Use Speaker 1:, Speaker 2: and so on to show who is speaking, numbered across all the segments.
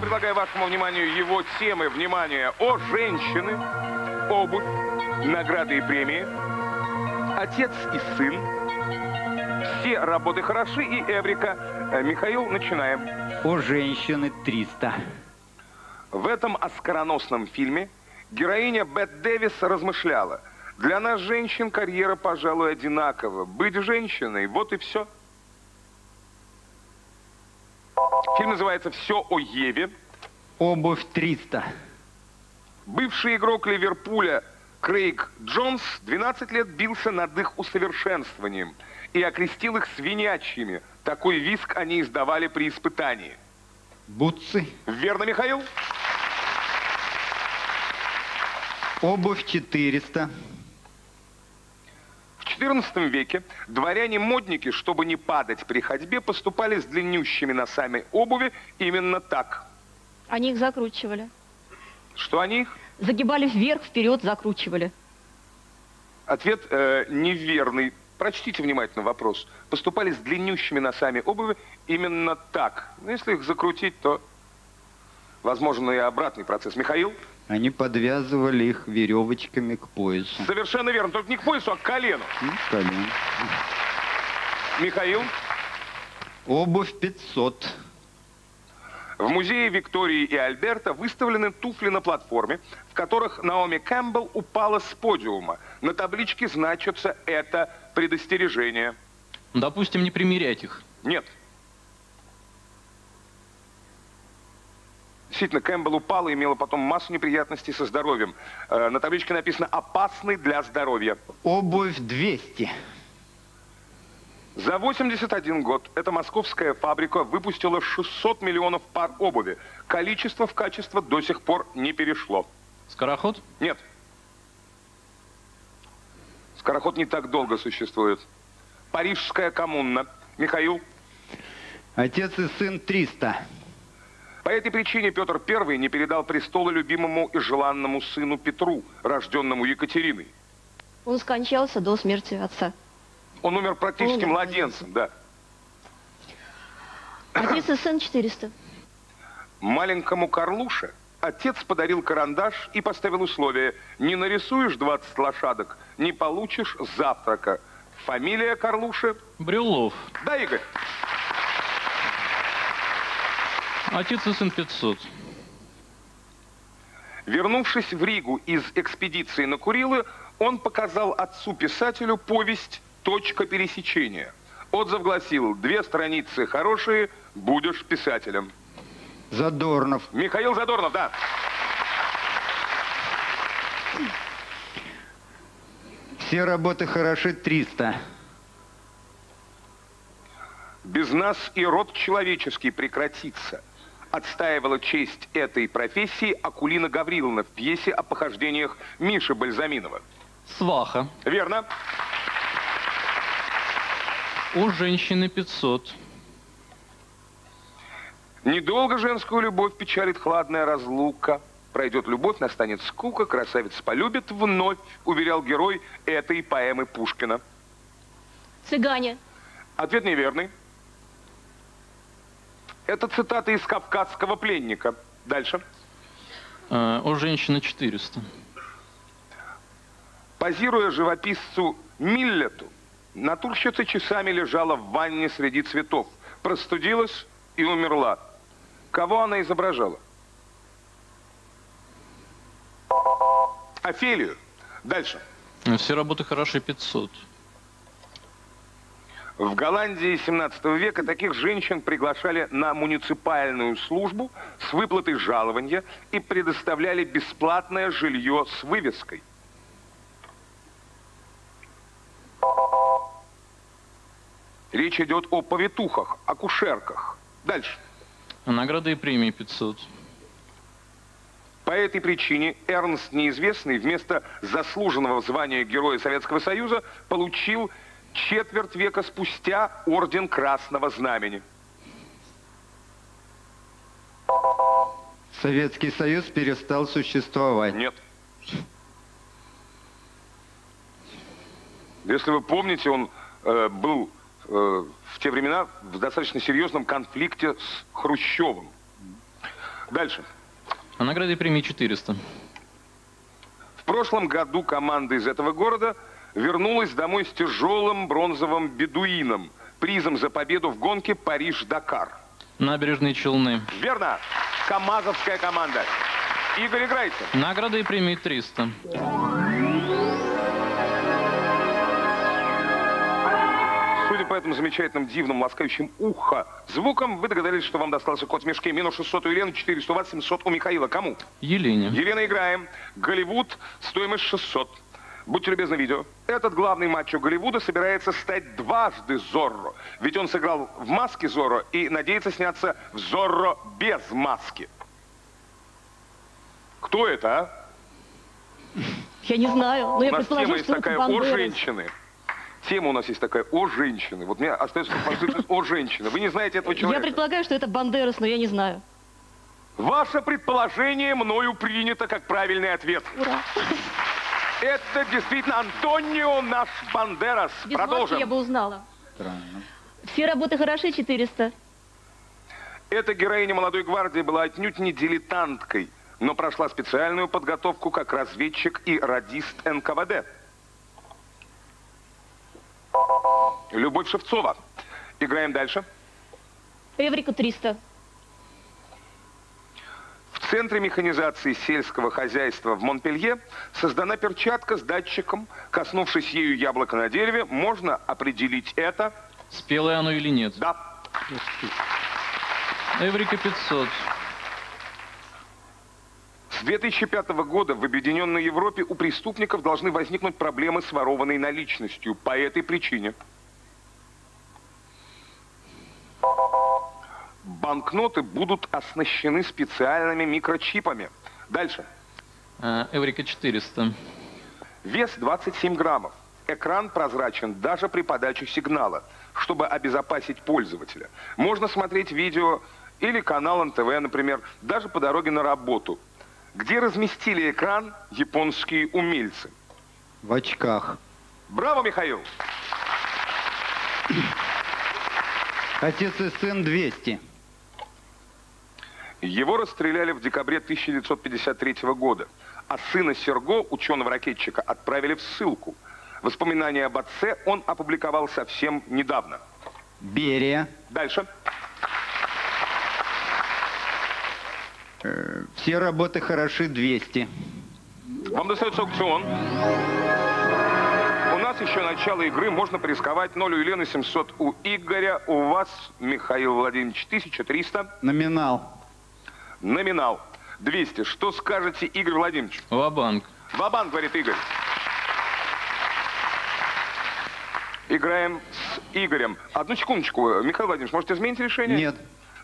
Speaker 1: я предлагаю вашему вниманию его темы, внимание, о женщины, обувь, награды и премии, отец и сын, все работы хороши и Эврика. Э, Михаил, начинаем.
Speaker 2: О женщины 300.
Speaker 1: В этом оскароносном фильме героиня Бет Дэвис размышляла. Для нас, женщин, карьера, пожалуй, одинакова. Быть женщиной, вот и все. Фильм называется «Все о Еве».
Speaker 2: Обувь 300.
Speaker 1: Бывший игрок Ливерпуля Крейг Джонс 12 лет бился над их усовершенствованием и окрестил их свинячьими. Такой виск они издавали при испытании.
Speaker 2: Бутсы.
Speaker 1: Верно, Михаил?
Speaker 2: Обувь 400.
Speaker 1: В XIV веке дворяне-модники, чтобы не падать при ходьбе, поступали с длиннющими носами обуви именно так.
Speaker 3: Они их закручивали.
Speaker 1: Что они их?
Speaker 3: Загибали вверх, вперед, закручивали.
Speaker 1: Ответ э, неверный. Прочтите внимательно вопрос. Поступали с длиннющими носами обуви именно так. Но если их закрутить, то возможен и обратный процесс. Михаил?
Speaker 2: Они подвязывали их веревочками к поясу.
Speaker 1: Совершенно верно. Только не к поясу, а к колену.
Speaker 2: Ну, колен.
Speaker 1: Михаил?
Speaker 2: Обувь 500.
Speaker 1: В музее Виктории и Альберта выставлены туфли на платформе, в которых Наоми Кэмпбелл упала с подиума. На табличке значится это предостережение.
Speaker 4: Допустим, не примерять их.
Speaker 1: Нет. Действительно, Кэмпбелл упала и имела потом массу неприятностей со здоровьем. Э, на табличке написано «опасный для здоровья».
Speaker 2: Обувь 200.
Speaker 1: За 81 год эта московская фабрика выпустила 600 миллионов пар обуви. Количество в качество до сих пор не перешло.
Speaker 4: Скороход?
Speaker 1: Нет. Скороход не так долго существует. Парижская коммуна. Михаил?
Speaker 2: Отец и сын 300.
Speaker 1: По этой причине Петр I не передал престолы любимому и желанному сыну Петру, рожденному Екатериной.
Speaker 3: Он скончался до смерти отца.
Speaker 1: Он умер практически
Speaker 3: Умер
Speaker 1: младенцем, да.
Speaker 3: Отец и сын 400.
Speaker 1: Маленькому Карлуше отец подарил карандаш и поставил условие. Не нарисуешь 20 лошадок, не получишь завтрака. Фамилия Карлуши?
Speaker 4: Брюлов.
Speaker 1: Да, Игорь?
Speaker 4: Отец и сын 500.
Speaker 1: Вернувшись в Ригу из экспедиции на Курилы, он показал отцу-писателю повесть «Точка пересечения». Отзыв гласил, две страницы хорошие, будешь писателем.
Speaker 2: Задорнов.
Speaker 1: Михаил Задорнов, да.
Speaker 2: Все работы хороши 300.
Speaker 1: Без нас и род человеческий прекратится. Отстаивала честь этой профессии Акулина Гавриловна в пьесе о похождениях Миши Бальзаминова.
Speaker 4: Сваха.
Speaker 1: Верно?
Speaker 4: У женщины 500.
Speaker 1: Недолго женскую любовь печалит хладная разлука. Пройдет любовь, настанет скука, красавица полюбит вновь, уверял герой этой поэмы Пушкина.
Speaker 3: Цыгане.
Speaker 1: Ответ неверный. Это цитата из «Кавказского пленника». Дальше.
Speaker 4: Э, у женщины 400.
Speaker 1: Позируя живописцу Миллету, натурщица часами лежала в ванне среди цветов, простудилась и умерла. Кого она изображала? Офелию. Дальше.
Speaker 4: Все работы хороши 500.
Speaker 1: В Голландии 17 века таких женщин приглашали на муниципальную службу с выплатой жалования и предоставляли бесплатное жилье с вывеской. Речь идет о повитухах, акушерках. Дальше.
Speaker 4: Награды и премии 500.
Speaker 1: По этой причине Эрнст Неизвестный вместо заслуженного звания Героя Советского Союза получил четверть века спустя Орден Красного Знамени.
Speaker 2: Советский Союз перестал существовать.
Speaker 1: Нет. Если вы помните, он э, был э, в те времена в достаточно серьезном конфликте с Хрущевым. Дальше.
Speaker 4: А награды премии 400.
Speaker 1: В прошлом году команда из этого города вернулась домой с тяжелым бронзовым бедуином, призом за победу в гонке Париж-Дакар.
Speaker 4: Набережные Челны.
Speaker 1: Верно. КамАЗовская команда. Игорь, играйте.
Speaker 4: Награды и премии 300.
Speaker 1: Судя по этому замечательным, дивным, ласкающим ухо звукам, вы догадались, что вам достался кот в мешке. Минус 600 у Елены, 400 у вас, 700 у Михаила. Кому?
Speaker 4: Елене.
Speaker 1: Елена, играем. Голливуд, стоимость 600. Будьте любезны, видео. Этот главный мачо Голливуда собирается стать дважды Зорро. Ведь он сыграл в маске Зорро и надеется сняться в Зорро без маски. Кто это, а?
Speaker 3: Я не знаю, но я
Speaker 1: у нас тема
Speaker 3: предположу,
Speaker 1: есть
Speaker 3: что это
Speaker 1: такая «О
Speaker 3: Бандерас.
Speaker 1: женщины». Тема у нас есть такая «О женщины». Вот мне остается послушать «О женщины». Вы не знаете этого
Speaker 3: Я
Speaker 1: человека?
Speaker 3: предполагаю, что это Бандерас, но я не знаю.
Speaker 1: Ваше предположение мною принято как правильный ответ.
Speaker 3: Ура.
Speaker 1: Это действительно Антонио наш Бандерас.
Speaker 3: Без
Speaker 1: Продолжим.
Speaker 3: я бы узнала.
Speaker 2: Странно.
Speaker 3: Все работы хороши, 400.
Speaker 1: Эта героиня молодой гвардии была отнюдь не дилетанткой, но прошла специальную подготовку как разведчик и радист НКВД. Любовь Шевцова. Играем дальше.
Speaker 3: Эврика 300.
Speaker 1: В Центре механизации сельского хозяйства в Монпелье создана перчатка с датчиком. Коснувшись ею яблока на дереве, можно определить это.
Speaker 4: Спелое оно или нет?
Speaker 1: Да.
Speaker 4: Эврика 500.
Speaker 1: С 2005 года в Объединенной Европе у преступников должны возникнуть проблемы с ворованной наличностью. По этой причине. Банкноты будут оснащены специальными микрочипами. Дальше.
Speaker 4: А, Эврика 400.
Speaker 1: Вес 27 граммов. Экран прозрачен даже при подаче сигнала, чтобы обезопасить пользователя. Можно смотреть видео или канал НТВ, например, даже по дороге на работу. Где разместили экран японские умельцы?
Speaker 2: В очках.
Speaker 1: Браво, Михаил!
Speaker 2: Отец и сын 200.
Speaker 1: Его расстреляли в декабре 1953 года, а сына Серго, ученого-ракетчика, отправили в ссылку. Воспоминания об отце он опубликовал совсем недавно.
Speaker 2: Берия.
Speaker 1: Дальше.
Speaker 2: Э, Все работы хороши 200.
Speaker 1: Вам достается аукцион. У нас еще начало игры, можно порисковать 0 у Елены 700 у Игоря, у вас, Михаил Владимирович, 1300.
Speaker 2: Номинал.
Speaker 1: Номинал 200. Что скажете, Игорь Владимирович?
Speaker 4: Ва-банк.
Speaker 1: Бабан, говорит Игорь. Играем с Игорем. Одну секундочку. Михаил Владимирович, может изменить решение?
Speaker 2: Нет.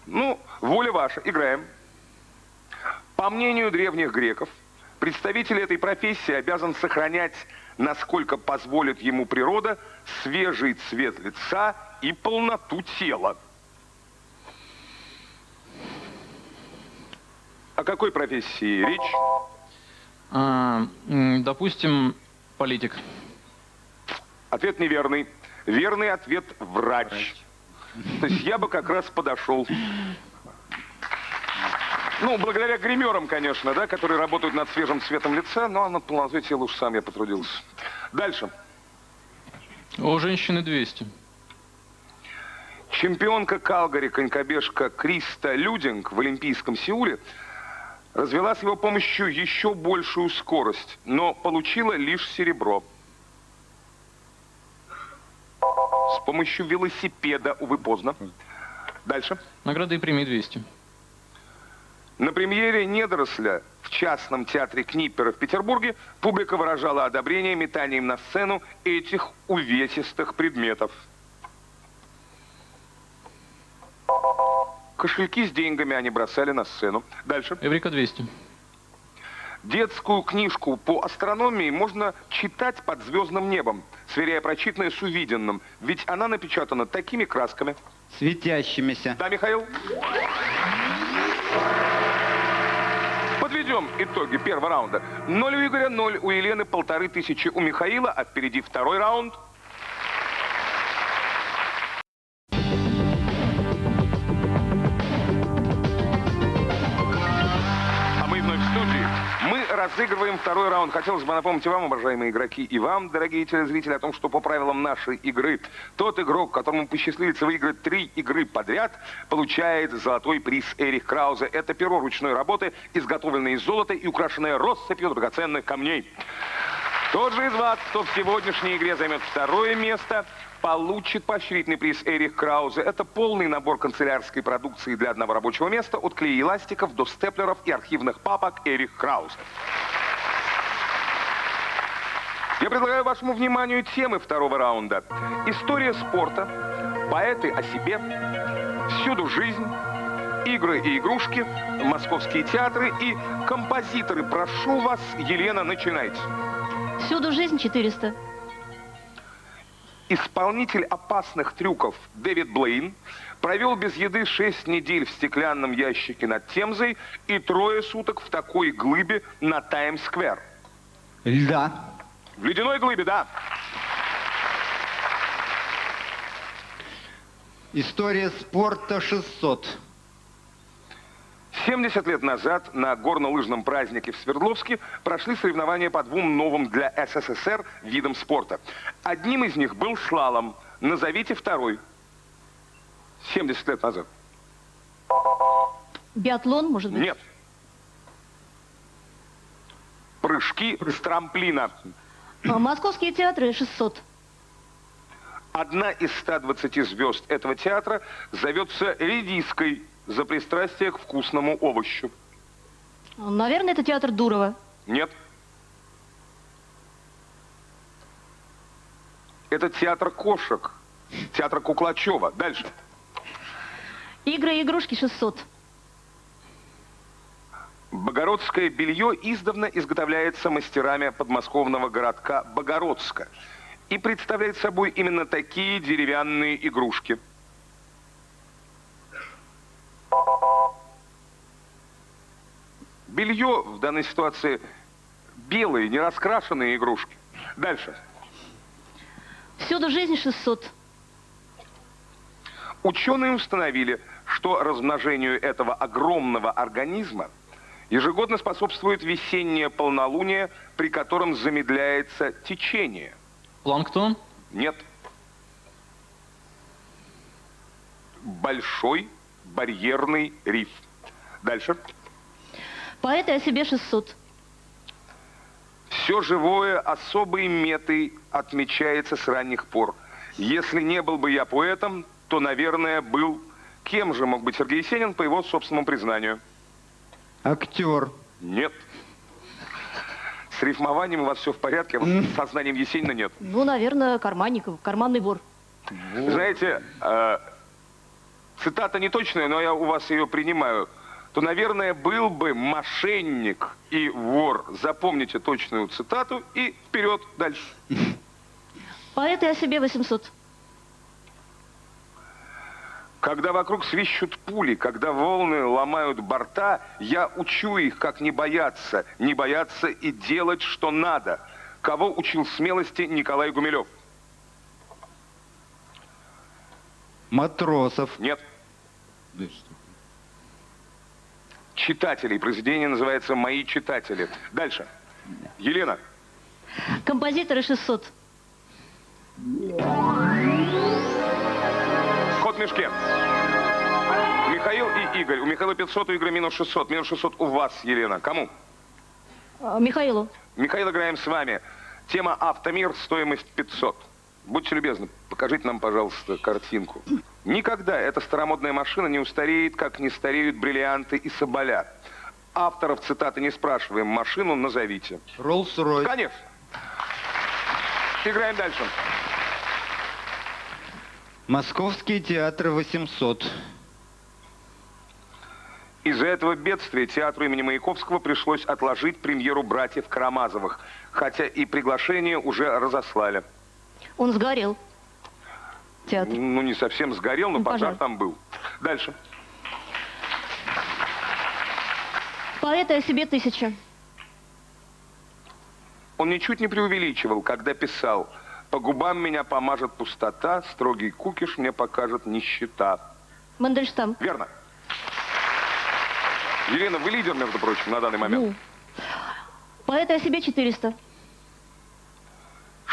Speaker 1: Ну, воля ваша. Играем. По мнению древних греков, представитель этой профессии обязан сохранять, насколько позволит ему природа, свежий цвет лица и полноту тела. О какой профессии речь?
Speaker 4: А, допустим, политик.
Speaker 1: Ответ неверный. Верный ответ – врач. То есть я бы как раз подошел. Ну, благодаря гримерам, конечно, да, которые работают над свежим цветом лица, но над полнотой тела уж сам я потрудился. Дальше.
Speaker 4: У женщины 200.
Speaker 1: Чемпионка Калгари, конькобежка Криста Людинг в Олимпийском Сеуле развела с его помощью еще большую скорость, но получила лишь серебро. С помощью велосипеда, увы, поздно. Дальше.
Speaker 4: Награды и премии 200.
Speaker 1: На премьере «Недоросля» в частном театре Книппера в Петербурге публика выражала одобрение метанием на сцену этих увесистых предметов. Кошельки с деньгами они бросали на сцену. Дальше.
Speaker 4: Эврика 200.
Speaker 1: Детскую книжку по астрономии можно читать под звездным небом, сверяя прочитанное с увиденным, ведь она напечатана такими красками.
Speaker 2: Светящимися.
Speaker 1: Да, Михаил? Подведем итоги первого раунда. Ноль у Игоря, ноль у Елены, полторы тысячи у Михаила, а впереди второй раунд. Разыгрываем второй раунд. Хотелось бы напомнить вам, уважаемые игроки, и вам, дорогие телезрители, о том, что по правилам нашей игры тот игрок, которому посчастливится выиграть три игры подряд, получает золотой приз Эрих Краузе. Это перо ручной работы, изготовленное из золота и украшенное россыпью драгоценных камней. Тот же из вас, кто в сегодняшней игре займет второе место, получит поощрительный приз Эрих Краузе. Это полный набор канцелярской продукции для одного рабочего места от клея эластиков до степлеров и архивных папок Эрих Краузе. Я предлагаю вашему вниманию темы второго раунда. История спорта, поэты о себе, всюду жизнь, игры и игрушки, московские театры и композиторы. Прошу вас, Елена, начинайте.
Speaker 3: Всюду жизнь 400.
Speaker 1: Исполнитель опасных трюков Дэвид Блейн провел без еды 6 недель в стеклянном ящике над Темзой и трое суток в такой глыбе на Таймс-сквер.
Speaker 2: Льда.
Speaker 1: В ледяной глыбе, да.
Speaker 2: История спорта 600.
Speaker 1: 70 лет назад на горнолыжном празднике в Свердловске прошли соревнования по двум новым для СССР видам спорта. Одним из них был слалом. Назовите второй. 70 лет назад.
Speaker 3: Биатлон, может быть?
Speaker 1: Нет. Прыжки с трамплина.
Speaker 3: А, Московские театры 600.
Speaker 1: Одна из 120 звезд этого театра зовется редиской за пристрастие к вкусному овощу.
Speaker 3: Наверное, это театр Дурова.
Speaker 1: Нет. Это театр кошек. Театр Куклачева. Дальше.
Speaker 3: Игры и игрушки 600.
Speaker 1: Богородское белье издавна изготовляется мастерами подмосковного городка Богородска и представляет собой именно такие деревянные игрушки. Белье в данной ситуации белые, не раскрашенные игрушки. Дальше.
Speaker 3: Всюду жизнь 600.
Speaker 1: Ученые установили, что размножению этого огромного организма ежегодно способствует весеннее полнолуние, при котором замедляется течение.
Speaker 4: Планктон?
Speaker 1: Нет. Большой барьерный риф. Дальше.
Speaker 3: Поэты о себе 600.
Speaker 1: Все живое особой метой отмечается с ранних пор. Если не был бы я поэтом, то, наверное, был... Кем же мог быть Сергей Есенин по его собственному признанию?
Speaker 2: Актер.
Speaker 1: Нет. С рифмованием у вас все в порядке, а вот с сознанием Есенина нет.
Speaker 3: Ну, наверное, Карманников, карманный вор.
Speaker 1: Знаете, э, цитата не точная, но я у вас ее принимаю. То, наверное, был бы мошенник и вор. Запомните точную цитату и вперед дальше.
Speaker 3: Поэты о себе 800.
Speaker 1: Когда вокруг свищут пули, когда волны ломают борта, я учу их, как не бояться, не бояться и делать, что надо. Кого учил смелости Николай Гумилев?
Speaker 2: Матросов.
Speaker 1: Нет. Читателей. Произведение называется «Мои читатели». Дальше. Елена.
Speaker 3: Композиторы 600.
Speaker 1: Ход в мешке. Михаил и Игорь. У Михаила 500, у Игоря минус 600. Минус 600 у вас, Елена. Кому?
Speaker 3: А, Михаилу.
Speaker 1: Михаил, играем с вами. Тема «Автомир», стоимость 500. Будьте любезны, покажите нам, пожалуйста, картинку. Никогда эта старомодная машина не устареет, как не стареют бриллианты и соболя. Авторов цитаты не спрашиваем, машину назовите.
Speaker 2: Роллс-Ройс.
Speaker 1: Конечно. Играем дальше.
Speaker 2: Московский театр 800.
Speaker 1: Из-за этого бедствия театру имени Маяковского пришлось отложить премьеру «Братьев Карамазовых», хотя и приглашение уже разослали.
Speaker 3: Он сгорел. Театр.
Speaker 1: Ну, не совсем сгорел, но
Speaker 3: Ну,
Speaker 1: пожар там был. Дальше.
Speaker 3: Поэты о себе 1000.
Speaker 1: Он ничуть не преувеличивал, когда писал «По губам меня помажет пустота, строгий кукиш мне покажет нищета».
Speaker 3: Мандельштам.
Speaker 1: Верно. Елена, вы лидер, между прочим, на данный момент.
Speaker 3: Ну, Поэты о себе 400.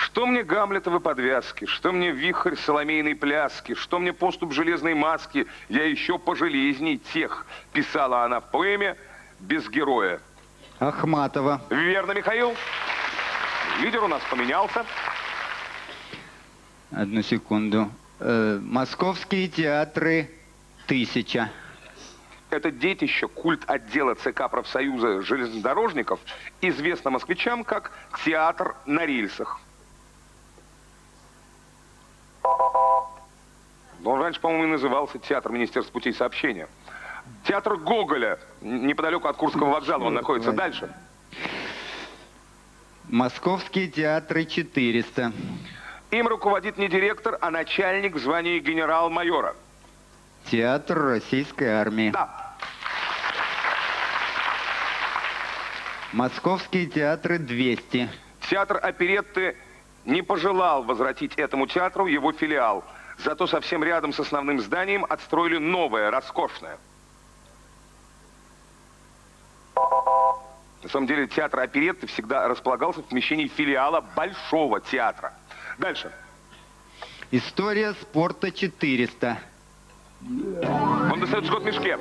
Speaker 1: Что мне Гамлетовы подвязки, что мне вихрь соломейной пляски, что мне поступ железной маски, я еще пожелезней тех, писала она в поэме «Без героя».
Speaker 2: Ахматова.
Speaker 1: Верно, Михаил? Лидер у нас поменялся.
Speaker 2: Одну секунду. Э, московские театры тысяча.
Speaker 1: Это детище, культ отдела ЦК профсоюза железнодорожников, известно москвичам как театр на рельсах. Он раньше, по-моему, и назывался театр Министерства путей сообщения. Театр Гоголя, неподалеку от Курского вокзала он находится. Дальше.
Speaker 2: Московские театры 400.
Speaker 1: Им руководит не директор, а начальник в звании генерал-майора.
Speaker 2: Театр Российской армии.
Speaker 1: Да,
Speaker 2: Московские театры 200.
Speaker 1: Театр оперетты не пожелал возвратить этому театру его филиал. Зато совсем рядом с основным зданием отстроили новое, роскошное. На самом деле театр оперетты всегда располагался в помещении филиала Большого театра. Дальше.
Speaker 2: История спорта 400.
Speaker 1: Он достает год в мешке.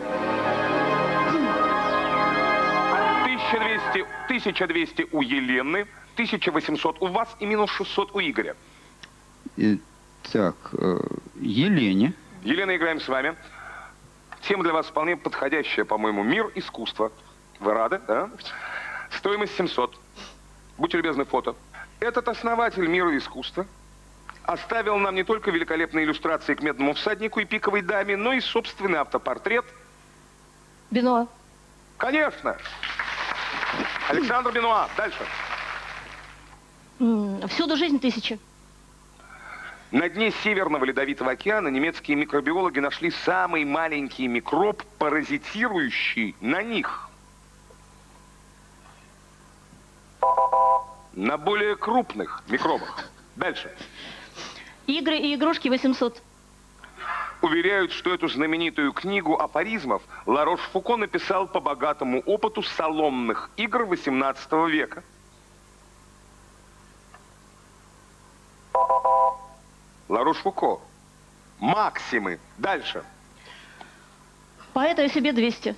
Speaker 1: 1200, 1200 у Елены, 1800 у вас и минус 600 у Игоря.
Speaker 2: Так, э, Елене.
Speaker 1: Елена, играем с вами. Тема для вас вполне подходящая, по-моему. Мир искусства. Вы рады, да? Стоимость 700. Будьте любезны, фото. Этот основатель мира искусства оставил нам не только великолепные иллюстрации к медному всаднику и пиковой даме, но и собственный автопортрет.
Speaker 3: Бенуа.
Speaker 1: Конечно! Александр Бенуа. Дальше.
Speaker 3: Всюду жизнь тысяча.
Speaker 1: На дне Северного Ледовитого океана немецкие микробиологи нашли самый маленький микроб, паразитирующий на них. На более крупных микробах. Дальше.
Speaker 3: Игры и игрушки 800.
Speaker 1: Уверяют, что эту знаменитую книгу афоризмов Ларош Фуко написал по богатому опыту салонных игр 18 века. Ларош Фуко. Максимы. Дальше.
Speaker 3: Поэты о себе 200.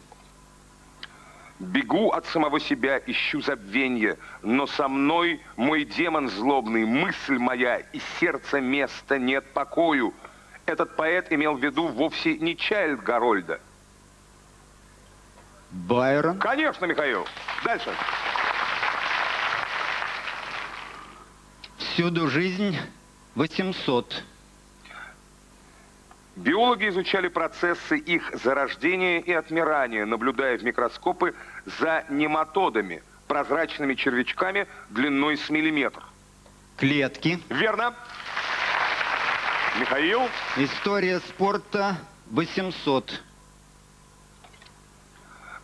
Speaker 1: Бегу от самого себя, ищу забвенье, но со мной мой демон злобный, мысль моя, и сердце места нет покою. Этот поэт имел в виду вовсе не Чайльд Гарольда.
Speaker 2: Байрон.
Speaker 1: Конечно, Михаил. Дальше.
Speaker 2: Всюду жизнь 800.
Speaker 1: Биологи изучали процессы их зарождения и отмирания, наблюдая в микроскопы за нематодами, прозрачными червячками длиной с миллиметр.
Speaker 2: Клетки.
Speaker 1: Верно. Михаил.
Speaker 2: История спорта 800.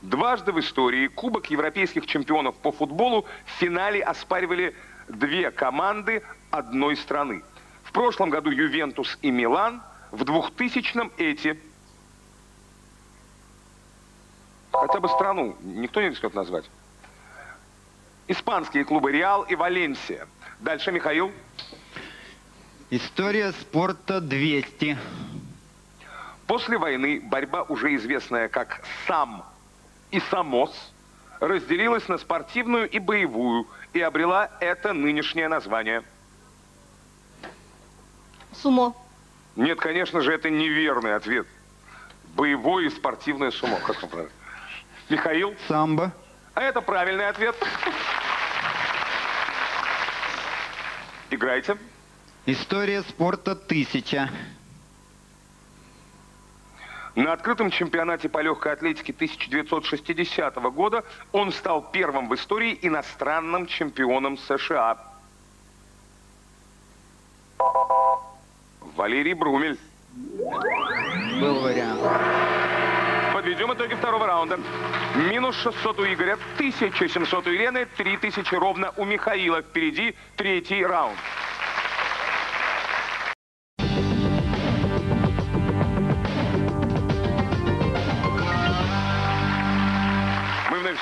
Speaker 1: Дважды в истории Кубок европейских чемпионов по футболу в финале оспаривали две команды одной страны. В прошлом году Ювентус и Милан, в 2000-м эти. Хотя бы страну никто не рискнет назвать. Испанские клубы Реал и Валенсия. Дальше, Михаил.
Speaker 2: История спорта 200.
Speaker 1: После войны борьба, уже известная как САМ и САМОС, разделилась на спортивную и боевую и обрела это нынешнее название.
Speaker 3: Сумо.
Speaker 1: Нет, конечно же, это неверный ответ. Боевое и спортивное сумо. Как вам правильно? Михаил?
Speaker 2: Самбо.
Speaker 1: А это правильный ответ. Играйте.
Speaker 2: История спорта 1000.
Speaker 1: На открытом чемпионате по легкой атлетике 1960 года он стал первым в истории иностранным чемпионом США. Валерий Брумель.
Speaker 2: Был вариант.
Speaker 1: Подведем итоги второго раунда. Минус 600 у Игоря, 1700 у Елены, 3000 ровно у Михаила. Впереди третий раунд.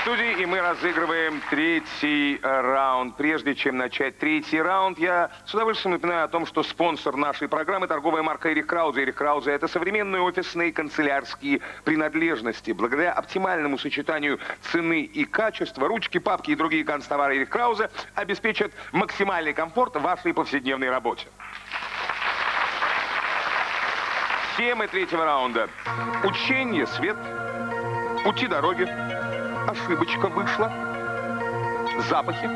Speaker 1: Студии, и мы разыгрываем третий э, раунд. Прежде чем начать третий раунд, я с удовольствием напоминаю о том, что спонсор нашей программы – торговая марка Эрих Краузе. Эрих Краузе – это современные офисные канцелярские принадлежности. Благодаря оптимальному сочетанию цены и качества, ручки, папки и другие канцтовары Эрих Краузе обеспечат максимальный комфорт в вашей повседневной работе. Темы третьего раунда. Учение, свет, пути дороги, ошибочка вышла, запахи.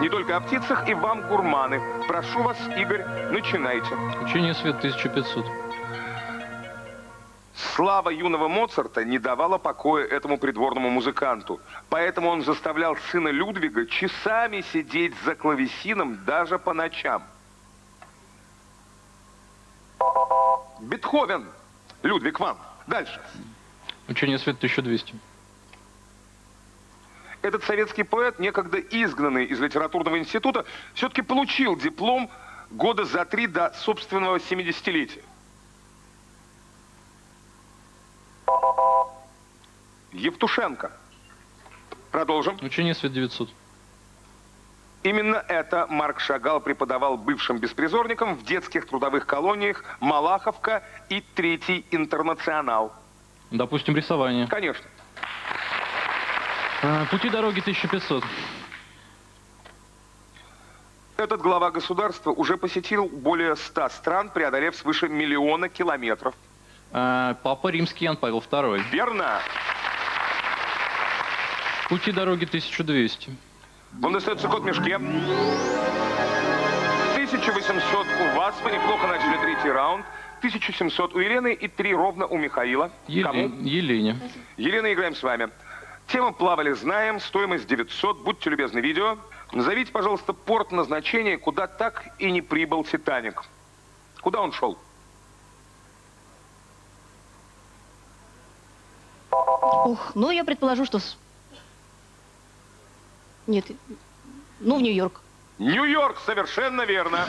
Speaker 1: Не только о птицах и вам, гурманы. Прошу вас, Игорь, начинайте.
Speaker 4: Учение свет 1500.
Speaker 1: Слава юного Моцарта не давала покоя этому придворному музыканту. Поэтому он заставлял сына Людвига часами сидеть за клавесином даже по ночам. Бетховен. Людвиг вам. Дальше.
Speaker 4: Учение свет 1200.
Speaker 1: Этот советский поэт, некогда изгнанный из литературного института, все-таки получил диплом года за три до собственного 70-летия. Евтушенко. Продолжим.
Speaker 4: Учение свет 900.
Speaker 1: Именно это Марк Шагал преподавал бывшим беспризорникам в детских трудовых колониях Малаховка и Третий Интернационал.
Speaker 4: Допустим, рисование.
Speaker 1: Конечно.
Speaker 4: А, Пути дороги 1500.
Speaker 1: Этот глава государства уже посетил более ста стран, преодолев свыше миллиона километров.
Speaker 4: А, Папа римский Ян Павел II.
Speaker 1: Верно.
Speaker 4: Пути дороги 1200.
Speaker 1: Вам достается кот в мешке. 1800 у вас. Вы неплохо начали третий раунд. 1700 у Елены и три ровно у Михаила. Кому?
Speaker 4: Еле- Елене.
Speaker 1: Елена, играем с вами. Тема «Плавали, знаем», стоимость 900. Будьте любезны, видео. Назовите, пожалуйста, порт назначения, куда так и не прибыл «Титаник». Куда он шел?
Speaker 3: Ух, ну я предположу, что... с- Нет, ну в Нью-Йорк.
Speaker 1: Нью-Йорк, совершенно верно.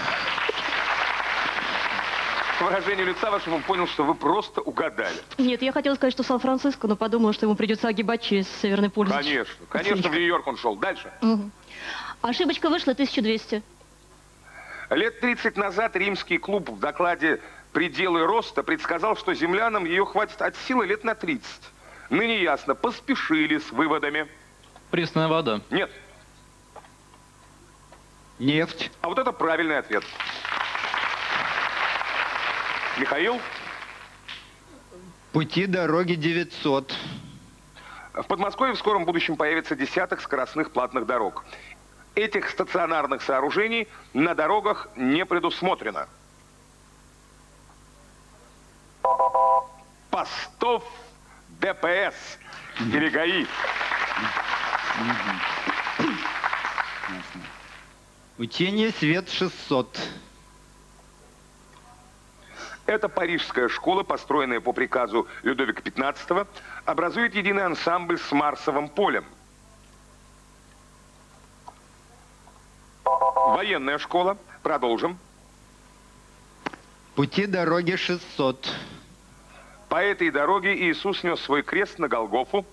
Speaker 1: Выражению лица вашему понял, что вы просто угадали.
Speaker 3: Нет, я хотела сказать, что Сан-Франциско, но подумала, что ему придется огибать через Северный полюс.
Speaker 1: Конечно, конечно, в Нью-Йорк он шел. Дальше.
Speaker 3: Мгм. Ошибочка вышла 1200.
Speaker 1: Лет 30 назад римский клуб в докладе «Пределы роста» предсказал, что землянам ее хватит от силы лет на 30. Ныне ясно, поспешили с выводами.
Speaker 4: Пресная вода.
Speaker 1: Нет,
Speaker 2: Нефть.
Speaker 1: а вот это правильный ответ. Михаил,
Speaker 2: Пути дороги 900.
Speaker 1: в Подмосковье в скором будущем появится десяток скоростных платных дорог. Этих стационарных сооружений на дорогах не предусмотрено. Постов ДПС или ГАИ.
Speaker 2: Учение свет 600.
Speaker 1: Эта парижская школа, построенная по приказу Людовика XV, образует единый ансамбль с Марсовым полем. Военная школа. Продолжим.
Speaker 2: Пути дороги 600.
Speaker 1: По этой дороге Иисус нес свой крест на Голгофу.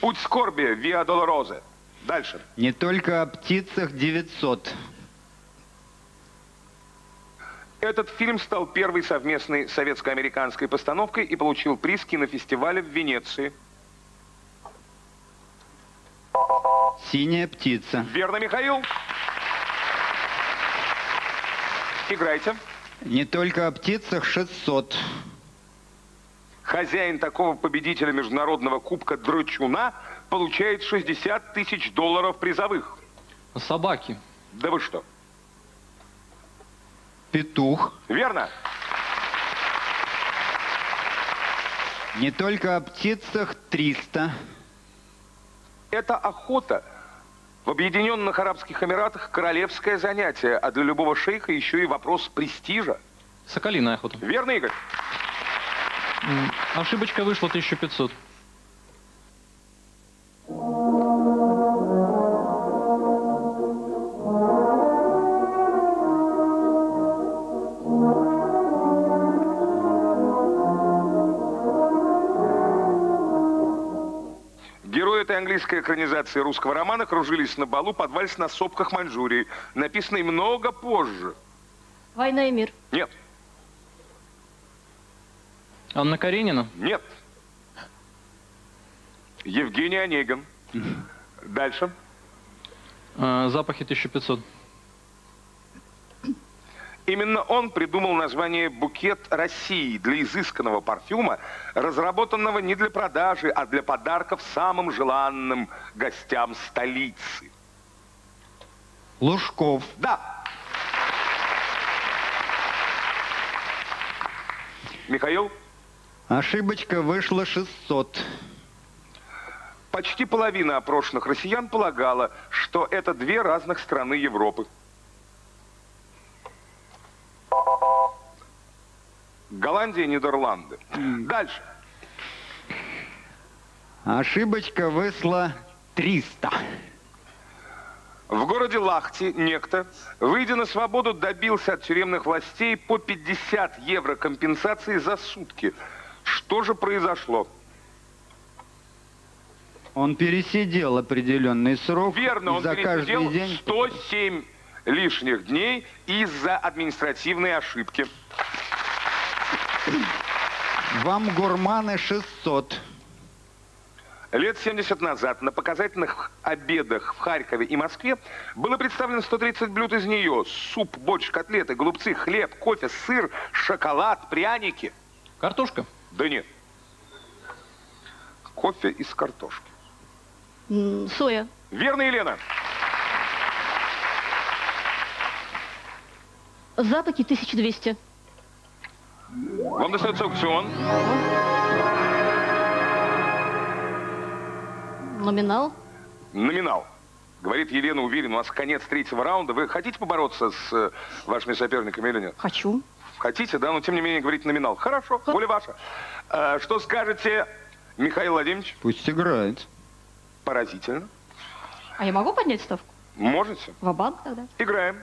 Speaker 1: Путь скорби, Виа Долорозе. Дальше.
Speaker 2: Не только о птицах 900.
Speaker 1: Этот фильм стал первой совместной советско-американской постановкой и получил приз кинофестиваля в Венеции.
Speaker 2: Синяя птица.
Speaker 1: Верно, Михаил? Играйте.
Speaker 2: Не только о птицах 600.
Speaker 1: Хозяин такого победителя международного кубка Драчуна получает 60 тысяч долларов призовых.
Speaker 4: Собаки.
Speaker 1: Да вы что?
Speaker 2: Петух.
Speaker 1: Верно?
Speaker 2: Не только о птицах 300.
Speaker 1: Это охота. В Объединенных Арабских Эмиратах королевское занятие, а для любого шейха еще и вопрос престижа.
Speaker 4: Соколиная охота.
Speaker 1: Верно, Игорь?
Speaker 4: Ошибочка вышла 1500.
Speaker 1: Английской экранизации русского романа кружились на балу под вальс на сопках Маньчжурии, написанный много позже.
Speaker 3: Война и мир.
Speaker 1: Нет,
Speaker 4: Анна Каренина.
Speaker 1: нет. Евгений Онегин. Дальше.
Speaker 4: Э, запахи 1500.
Speaker 1: Именно он придумал название «Букет России» для изысканного парфюма, разработанного не для продажи, а для подарков самым желанным гостям столицы.
Speaker 2: Лужков.
Speaker 1: Да. Михаил,
Speaker 2: Ошибочка вышла 600.
Speaker 1: почти половина опрошенных россиян полагала, что это две разных страны Европы. Голландия, Нидерланды. Дальше.
Speaker 2: Ошибочка вышла 300.
Speaker 1: В городе Лахти некто, выйдя на свободу, добился от тюремных властей по 50 евро компенсации за сутки. Что же произошло?
Speaker 2: Он пересидел определенный срок.
Speaker 1: Верно, он
Speaker 2: за
Speaker 1: пересидел
Speaker 2: каждый день
Speaker 1: 107 лишних дней из-за административной ошибки.
Speaker 2: Вам гурманы 600.
Speaker 1: Лет 70 назад на показательных обедах в Харькове и Москве было представлено 130 блюд из нее. Суп, борщ, котлеты, голубцы, хлеб, кофе, сыр, шоколад, пряники.
Speaker 4: Картошка.
Speaker 1: Да нет. Кофе из картошки.
Speaker 3: М, Соя.
Speaker 1: Верно, Елена?
Speaker 3: Запахи 1200.
Speaker 1: Вам достается аукцион.
Speaker 3: Номинал.
Speaker 1: Номинал. Говорит Елена уверенно, у нас конец третьего раунда. Вы хотите побороться с э, вашими соперниками или нет?
Speaker 3: Хочу.
Speaker 1: Хотите, да? Но тем не менее говорить номинал. Хорошо, воля ваша. Э, что скажете, Михаил Владимирович?
Speaker 2: Пусть играет.
Speaker 1: Поразительно.
Speaker 3: А я могу поднять ставку?
Speaker 1: Можете?
Speaker 3: Ва-банк тогда?
Speaker 1: Играем.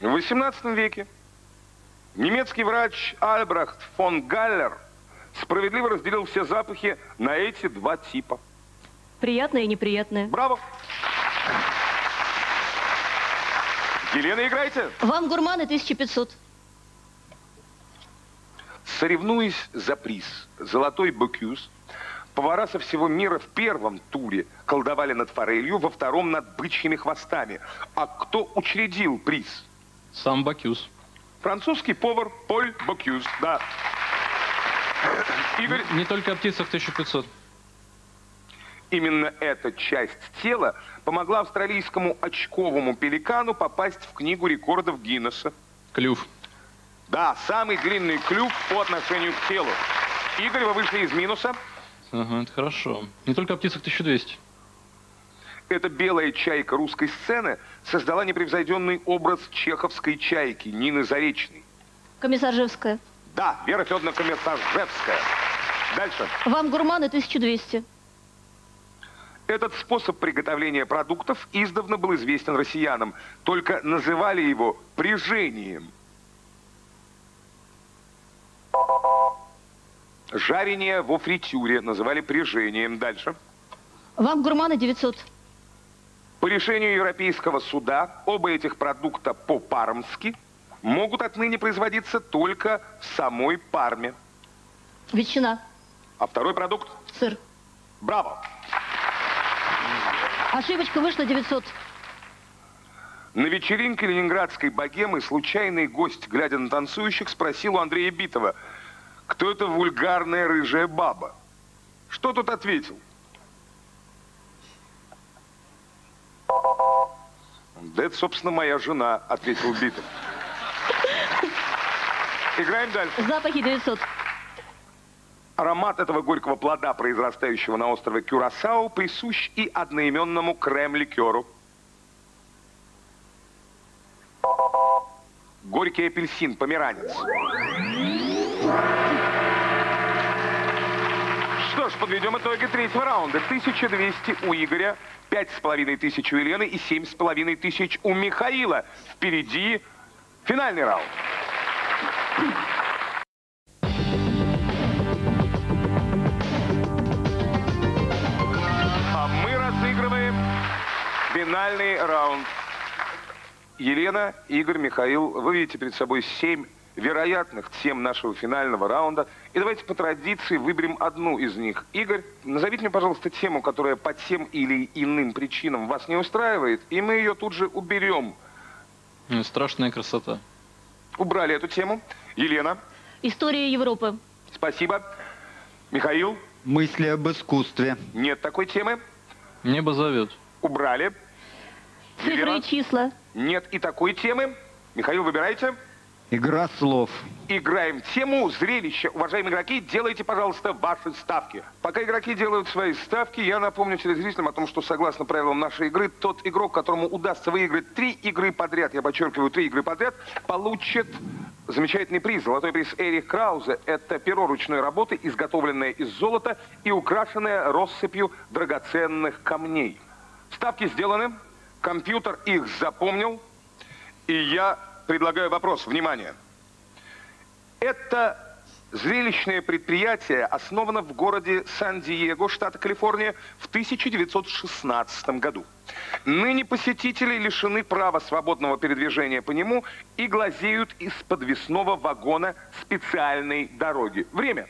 Speaker 1: В XVIII веке немецкий врач Альбрехт фон Галлер справедливо разделил все запахи на эти два типа.
Speaker 3: Приятное и неприятное.
Speaker 1: Браво! Елена, играйте.
Speaker 3: Вам гурманы 1500.
Speaker 1: Соревнуясь за приз «Золотой Бокюс», повара со всего мира в первом туре колдовали над форелью, во втором над бычьими хвостами. А кто учредил приз?
Speaker 4: Сам Бакюс.
Speaker 1: Французский повар Поль Бокюс, да. Игорь,
Speaker 4: Не только о птицах 1500.
Speaker 1: именно эта часть тела помогла австралийскому очковому пеликану попасть в книгу рекордов Гиннесса.
Speaker 4: Клюв.
Speaker 1: Да, самый длинный клюв по отношению к телу. Игорь, вы вышли из минуса.
Speaker 4: Ага, это хорошо. Не только о птицах 1200.
Speaker 1: Эта белая чайка русской сцены создала непревзойденный образ чеховской чайки Нины Заречной.
Speaker 3: Комиссаржевская.
Speaker 1: Да, Вера Федоровна Комиссаржевская. Дальше.
Speaker 3: Вам гурманы 1200.
Speaker 1: Этот способ приготовления продуктов издавна был известен россиянам, только называли его прижением. Жарение во фритюре называли прижением. Дальше.
Speaker 3: Вам гурманы 900.
Speaker 1: По решению Европейского суда оба этих продукта по-пармски могут отныне производиться только в самой Парме.
Speaker 3: Ветчина.
Speaker 1: А второй продукт?
Speaker 3: Сыр.
Speaker 1: Браво!
Speaker 3: Ошибочка вышла 900.
Speaker 1: На вечеринке ленинградской богемы случайный гость, глядя на танцующих, спросил у Андрея Битова, кто это вульгарная рыжая баба. Что тот ответил? Да это, собственно, моя жена, ответил Битов. Играем дальше.
Speaker 3: Запахи 900.
Speaker 1: Аромат этого горького плода, произрастающего на острове Кюрасао, присущ и одноименному крем-ликеру. Горький апельсин, померанец подведем итоги третьего раунда. 1200 у Игоря, 5500 у Елены и 7500 у Михаила. Впереди финальный раунд. А мы разыгрываем финальный раунд. Елена, Игорь, Михаил, вы видите перед собой 7 вероятных тем нашего финального раунда. И давайте по традиции выберем одну из них. Игорь, назовите мне, пожалуйста, тему, которая по тем или иным причинам вас не устраивает, и мы ее тут же уберем.
Speaker 4: Э, Страшная красота.
Speaker 1: Убрали эту тему. Елена,
Speaker 3: История Европы.
Speaker 1: спасибо. Михаил,
Speaker 2: Мысли об искусстве.
Speaker 1: нет такой темы.
Speaker 4: Небо зовет.
Speaker 1: Убрали.
Speaker 3: Цифры
Speaker 1: Елена?
Speaker 3: и числа.
Speaker 1: Нет и такой темы. Михаил, выбирайте.
Speaker 2: Игра слов.
Speaker 1: Играем тему зрелища. Уважаемые игроки, делайте, пожалуйста, ваши ставки. Пока игроки делают свои ставки, я напомню телезрителям о том, что согласно правилам нашей игры, тот игрок, которому удастся выиграть три игры подряд, я подчеркиваю, три игры подряд, получит замечательный приз. Золотой приз Эрих Краузе. Это перо ручной работы, изготовленное из золота и украшенное россыпью драгоценных камней. Ставки сделаны, компьютер их запомнил, и я предлагаю вопрос. Внимание. Это зрелищное предприятие основано в городе Сан-Диего, штата Калифорния, в 1916 году. Ныне посетители лишены права свободного передвижения по нему и глазеют из подвесного вагона специальной дороги. Время.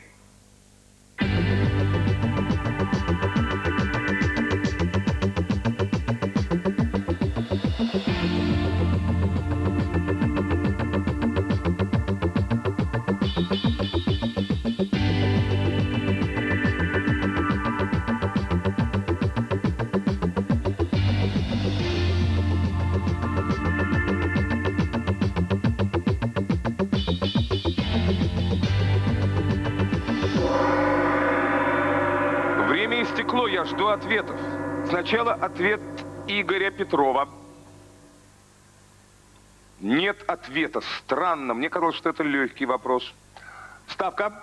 Speaker 1: Жду ответов. Сначала ответ Игоря Петрова. Нет ответа. Странно. Мне казалось, что это легкий вопрос. Ставка.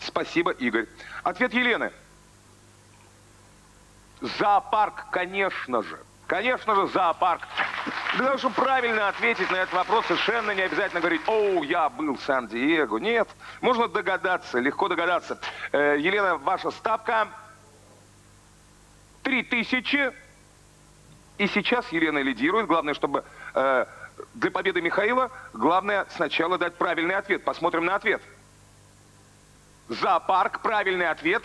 Speaker 1: Спасибо, Игорь. Ответ Елены. Зоопарк, конечно же. Конечно же, зоопарк. Для того, чтобы правильно ответить на этот вопрос, совершенно не обязательно говорить, о, я был в Сан-Диего. Нет, можно догадаться, легко догадаться. Э, Елена, ваша ставка. Три тысячи. И сейчас Елена лидирует. Главное, чтобы э, для победы Михаила, главное сначала дать правильный ответ. Посмотрим на ответ. Зоопарк, правильный ответ.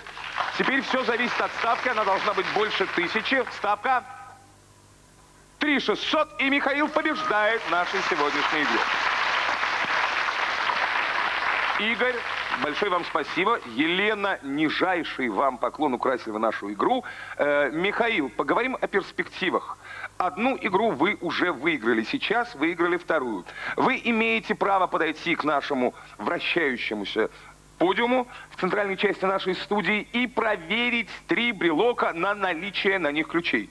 Speaker 1: Теперь все зависит от ставки. Она должна быть больше тысячи. Ставка. 3600. И Михаил побеждает в нашей сегодняшней игре. Игорь, большое вам спасибо. Елена, нижайший вам поклон украсили вы нашу игру. Э, Михаил, поговорим о перспективах. Одну игру вы уже выиграли, сейчас выиграли вторую. Вы имеете право подойти к нашему вращающемуся подиуму в центральной части нашей студии и проверить три брелока на наличие на них ключей.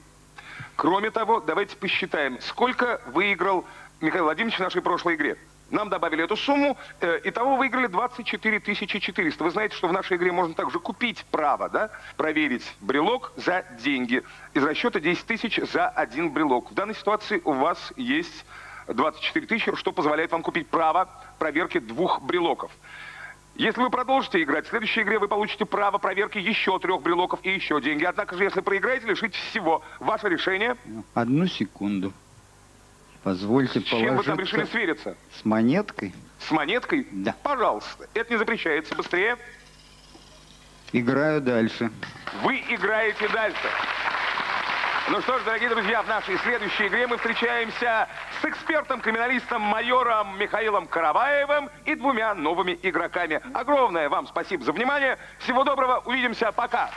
Speaker 1: Кроме того, давайте посчитаем, сколько выиграл Михаил Владимирович в нашей прошлой игре. Нам добавили эту сумму, э, итого выиграли 24 400. Вы знаете, что в нашей игре можно также купить право, да, проверить брелок за деньги. Из расчета 10 тысяч за один брелок. В данной ситуации у вас есть 24 тысячи, что позволяет вам купить право проверки двух брелоков. Если вы продолжите играть, в следующей игре вы получите право проверки еще трех брелоков и еще деньги. Однако же, если проиграете, лишитесь всего. Ваше решение.
Speaker 2: Одну секунду. Позвольте
Speaker 1: С чем вы там решили свериться?
Speaker 2: с монеткой.
Speaker 1: С монеткой?
Speaker 2: Да.
Speaker 1: Пожалуйста. Это не запрещается. Быстрее.
Speaker 2: Играю дальше.
Speaker 1: Вы играете дальше. Ну что ж, дорогие друзья, в нашей следующей игре мы встречаемся с экспертом-криминалистом майором Михаилом Караваевым и двумя новыми игроками. Огромное вам спасибо за внимание. Всего доброго. Увидимся. Пока.